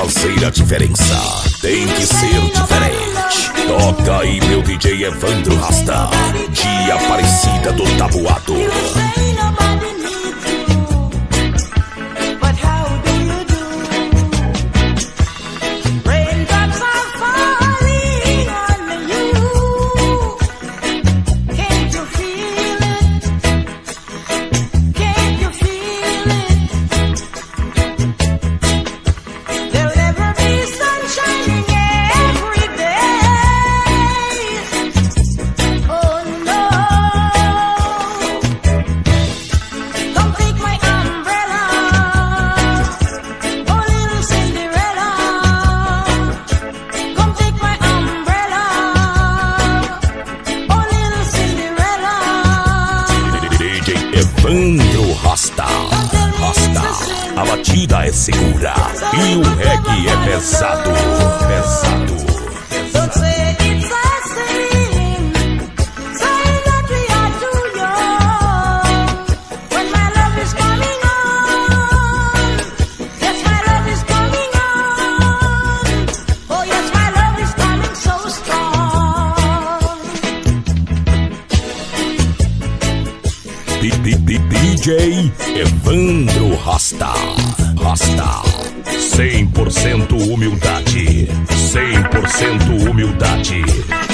fazer a diferença. Tem que ser diferente. Toca aí meu DJ Evandro Rasta, de Aparecida do Tabuado. Evandro Rasta. Rasta. A batida é segura e o reggae é pesado. Pesado. DJ Evandro Rasta. Rasta. 100% humildade. 100% humildade.